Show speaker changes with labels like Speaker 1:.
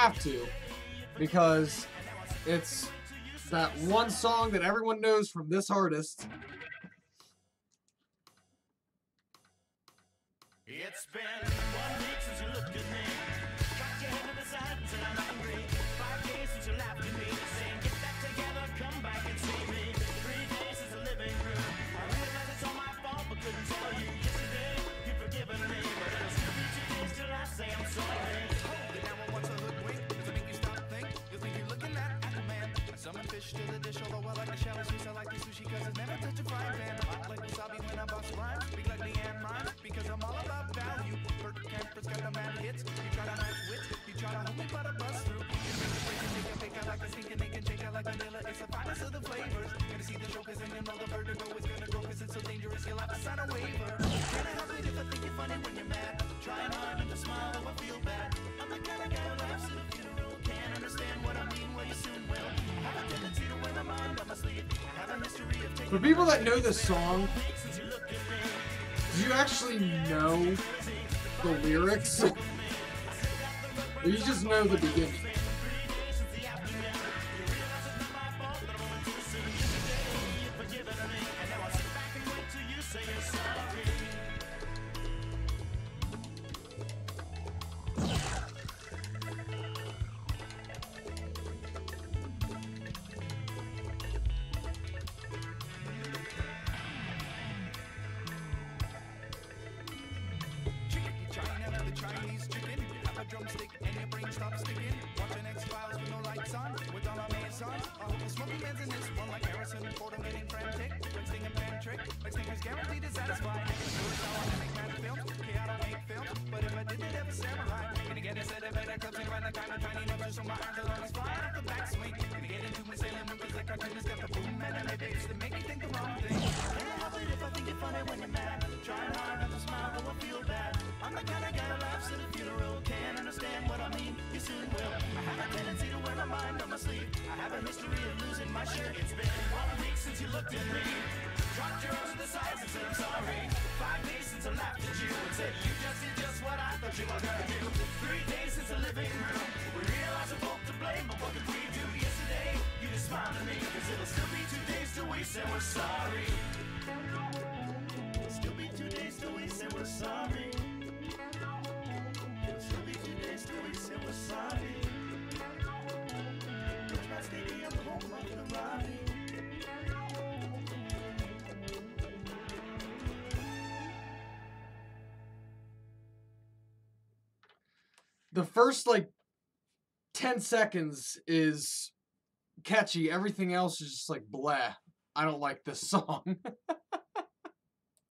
Speaker 1: have to because it's that one song that everyone knows from this artist. It's been cause it's never touch a frying pan. Hot like wasabi when I bust rhymes. Speak like Leanne mine, because I'm all about value. Bert Camper's got the mad hits. You try to match wits, you try to hold me, but I bust through. You and take a pick, I like the stinking, they can shake, I like vanilla. It's the finest of the flavors. Gonna see the cause then you know the vertigo is gonna grow, cause it's so dangerous, you'll have to sign a waiver. For people that know this song, do you actually know the lyrics? or you just know the beginning?
Speaker 2: Drumstick and your brain stops sticking. Watching X Files with no lights on. With all our main songs. I hope the smoking man's in this one like Harrison Ford. I'm getting frantic. Like Sting and Pan Trick. Like Stinker's guaranteed to satisfy. I have a history of losing my shirt. It's been one week since you looked at me. Dropped your arms to the sides and said I'm sorry. Five days since I laughed at you and said you just did just what I thought you were gonna do. Three days since the living room. We realized we're both to blame, but what could we do yesterday? You just smiled at me, cause it'll still be two days till we say we're sorry. It'll still be two days till we say we're sorry.
Speaker 1: The first like 10 seconds is catchy. Everything else is just like blah. I don't like this song.